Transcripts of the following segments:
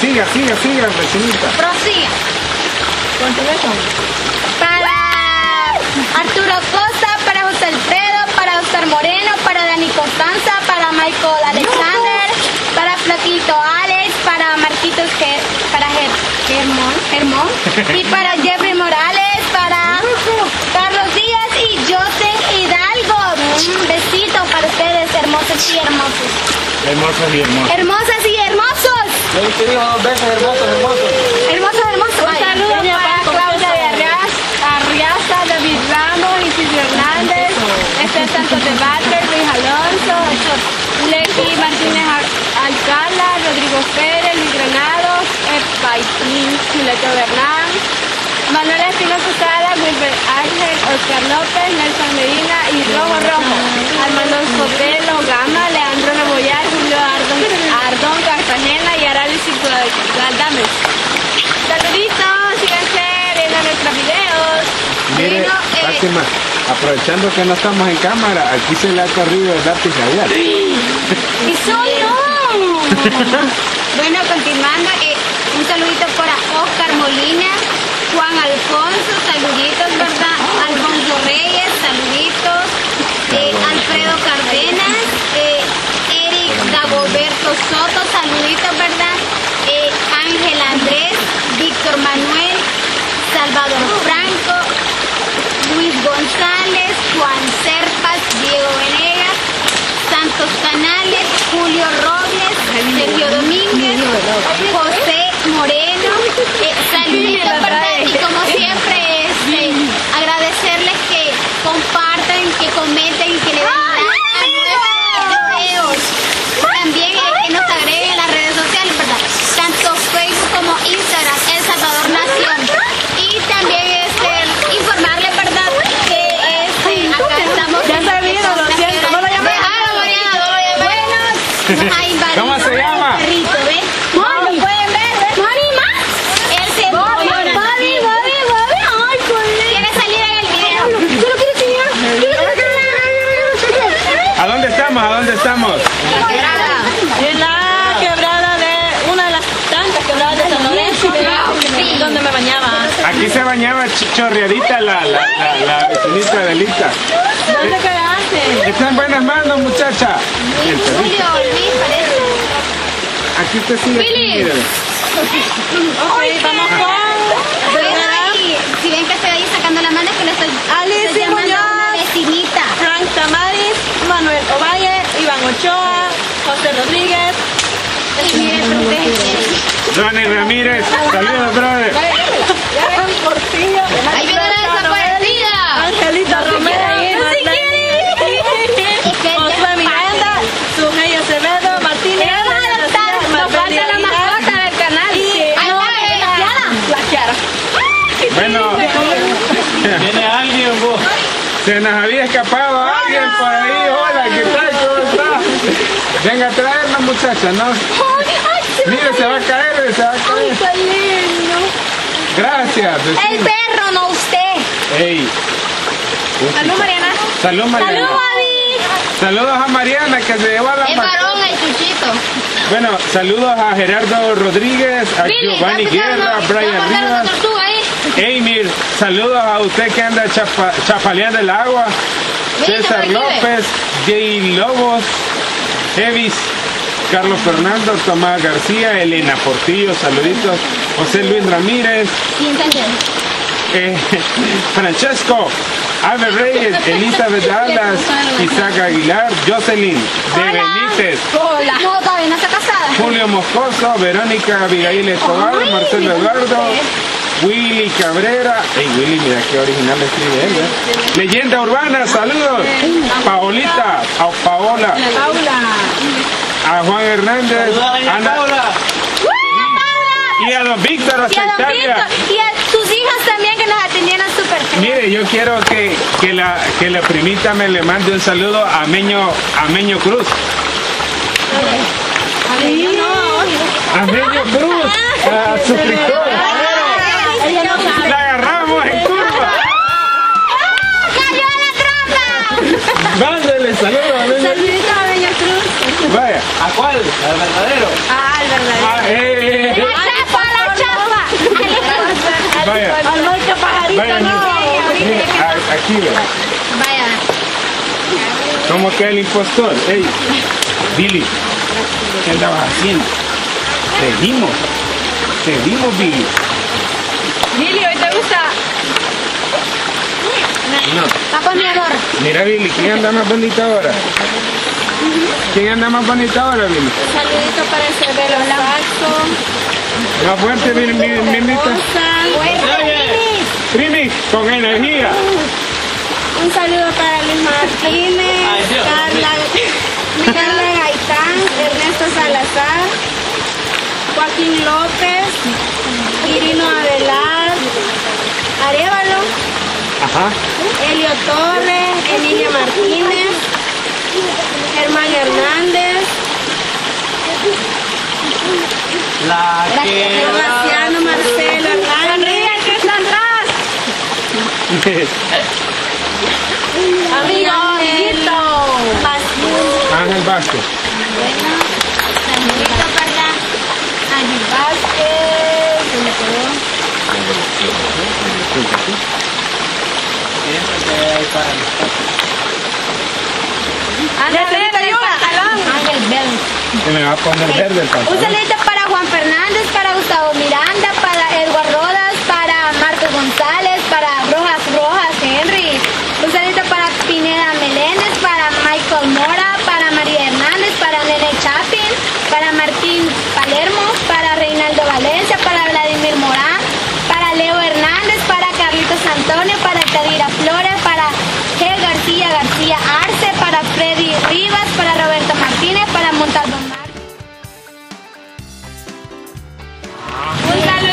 siga, siga, siga, vecinita. Prosiga. Para Arturo Costa, para José Alfredo, para Oscar Moreno, para Dani Constanza, para Michael Alexander, para Flaquito Alex, para Marquitos Ge- para Ger- Germón, Germón, y para Jeffrey Morales, para Carlos Díaz y José Hidalgo. Un besito para ustedes, hermosos y hermosos. Hermosa y hermosa. Hermosas y hermosos. Yo te digo dos veces hermosos, hermosos. Hermosos, hermosos. Un saludo para Claudia de Arreaz, Arriaza, David Ramos, Isidro Hernández, Esther Santos de Barber, Luis Alonso, Leji Martínez Ar- Alcala, Rodrigo Pérez, Luis Granados, Epaitín, Juleto Bernán, Manuel Espinosa Sara, Wilber Ángel, Oscar López, Nelson Medina y Rojo Rojo, aprovechando que no estamos en cámara, aquí se le ha corrido el lápiz rayar. ¡Eso no! bueno, continuando, eh, un saludito para Oscar Molina, Juan Alfonso, saluditos, ¿verdad? Alfonso Reyes, saluditos. eh, Alfredo Cardenas, eh, Eric Dagoberto Soto, saluditos, ¿verdad? Ángel Andrés, Víctor Manuel, Salvador Franco, González, Juan Serpas, Diego Venegas, Santos Canales, Julio Robles, Sergio Domínguez, José Moreno, eh, saluditos, ¿verdad? Y como siempre, este, agradecerles que compartan, que comenten y que le den like a nuestros videos. También eh, que nos agreguen en las redes sociales, ¿verdad? Tanto Facebook como Instagram, El Salvador Nación. Y también este, informarles, ¿verdad? Que este, acá estamos. Ya se vino, lo siento, no lo llamé. Ah, Mariana, no lo llamé. Invadido ¿Cómo se llama? perrito, ¿ves? Pueden ver, ¿ves? Mami, más. Él se Bobby, Bobby, Bobby, Bobby. Ay, colega. Quiere salir en el video. Yo lo quiero enseñar. ¿A dónde estamos? ¿A dónde estamos? En la quebrada de una de las tantas quebradas de San Lorenzo, Sí. donde me bañaba. Aquí se bañaba ch- chorreadita la, la, la, la vecinita de Lita. ¿Dónde quedaste? Está en buenas manos, muchacha. Julio, Luis, parece. Aquí usted sigue. aquí. Ok, vamos con... Si ven que estoy ahí sacando la mano es que le estoy, Alicia estoy llamando a una Muñoz. vecinita. Frank Tamaris, Manuel Ovalle, Iván Ochoa, José Rodríguez, protege. Ronnie Ramírez. Saludos, brother. Se nos había escapado alguien por ahí. Hola, ¿qué tal? ¿Cómo está? Venga a traernos, muchacha, ¿no? Mire, se va a caer, se va a caer. Gracias. El vecino. perro, no usted. Ey. Salud, Mariana. Salud, Mariana. Salud, Bobby. Saludos a Mariana que se llevó a la ma- varón el chuchito. Bueno, saludos a Gerardo Rodríguez, a Billy, Giovanni Guerra, a Brian Rivas, Eymir, saludos a usted que anda chapa- chapaleando el agua, César. López, Jay Lobos, Evis, Carlos Fernando, Tomás García, Elena Portillo, saluditos, José Luis Ramírez, eh, Francesco, Ave Reyes, Elizabeth Dallas, Isaac Aguilar, Jocelyn de Benítez, Hola. No, todavía no está casada. Julio Moscoso, Verónica Abigail Escobar, Marcelo Eduardo. Willy Cabrera. Ey, Willy, mira qué original escribe él, ¿eh? Leyenda Urbana, saludos. Paolita, a Paola, Paula. a Juan Hernández, Ana- y a don Víctor Y a. Y a sus hijas también que nos atendieron súper bien. Mire, yo quiero que, que, la, que la primita me le mande un saludo a Meño, a Meño Cruz. A Meño Cruz, a suscriptor. Ella no sabe. La agarramos en curva. ¡Ah! ¡Cayó la trampa! Mándale, saludos a Doña Saludos a Doña Cruz. Vaya, ¿a cuál? ¿Al verdadero? Ah, al verdadero. Ah, ¡La chapa, la chapa! Vaya. Al Marca Pajarito, Vaya, no. Vaya, aquí, vaya. Vaya. ¿Cómo queda el impostor? Ey, Billy, ¿qué andabas haciendo? Te vimos, te vimos, Billy. Lili, ¿hoy te gusta? No. Papá, mi amor. Mira, Billy, ¿quién anda más bonita ahora? ¿Quién anda más bonita ahora, Billy? Saludito para el Cerbero Saxo. Más fuerte, Billy, mi, mi, mi- Trini, con energía. Un saludo para Luis Martínez, Ay, Dios. Carla, Carla Gaitán, Ernesto Salazar, Joaquín López, Irino Adelar, Arevalo, Ajá. Elio Torres, Emilia Martínez, Germán Hernández, La que... Sebastiano Marcelo Hernández. que está atrás! Amigo. Ángel Vázquez. Bueno, saludito para Ángel Vázquez. Se me quedó. Ángel Ángel Bell. Se me va a poner verde el Un saludito para Juan Fernández, para Gustavo Miranda, para Edward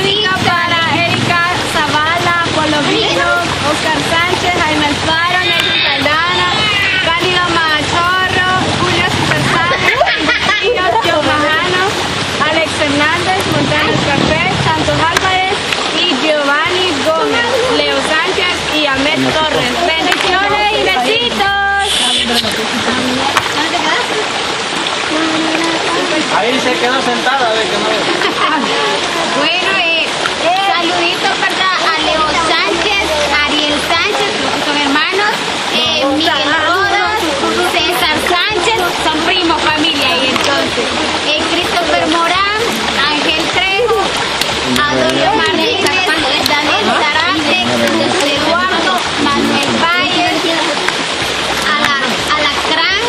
Para Erika Zavala, Polovino, Oscar Sánchez, Jaime Alfaro, Nelson Saldana, Cálido Machorro, Julio Supersano, Niño Giovanano, Alex Fernández, Montañas Café, Santos Álvarez y Giovanni Gómez, Leo Sánchez y Ahmed Torres. Bendiciones y besitos. Ahí se quedó sentada, ve que no ve. Bueno, eh, saludito ¿verdad? a Leo Sánchez, Ariel Sánchez, que son hermanos, eh, Miguel Rodas, César Sánchez, son primos, familia, y entonces, eh, Christopher Morán, Ángel Trejo, Adolfo Martínez, Daniel Zarate, Eduardo, Manuel Bayer, Ala- Alacrán,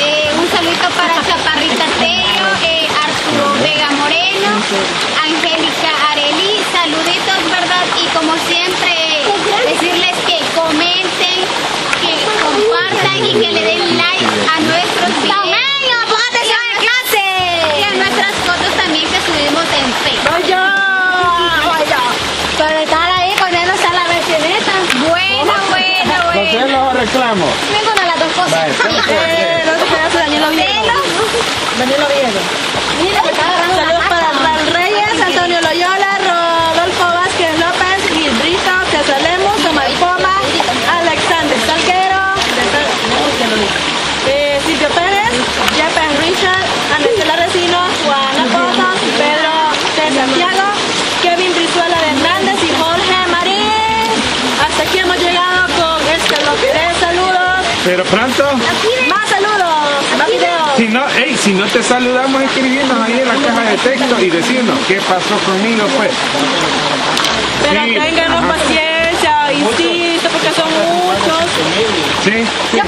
eh, un saludito para Chaparrita Tello, eh, Arturo Vega Moreno, Angélica Areli, saluditos, ¿verdad? Y como siempre, decirles que comenten, que compartan y que le den like a nuestros videos. Y a nuestras- Y a nuestras fotos también que subimos en Facebook. Voy yo, voy yo. Por estar ahí poniéndose a la vecineta. Bueno, bueno, ¿Por qué bueno. Reclamo? Vengo de las dos cosas. Vale, Eh, no se Daniel Oviedo. Daniel Oviedo. Mira, me está agarrando la Saludos para mata. Raúl Reyes, Antonio Loyola, Rodolfo Vázquez López, Gilbrito, Tesalemos, Tomás Poma, Alexander Salguero, eh, Silvio Pérez, Jepen Richard, Ana Estela Resino, Juana Pozos, Pedro de Santiago, Kevin Brizuela de Hernández y Jorge Marín. Hasta aquí hemos llegado con este bloque de saludos. Pero pronto, Más saludos, más videos. si no, hey, si no te saludamos, escribirnos ahí en la caja de texto y decirnos qué pasó conmigo, pues. Pero Sí, ténganos paciencia, insisto, porque son muchos. ¿Sí? Yo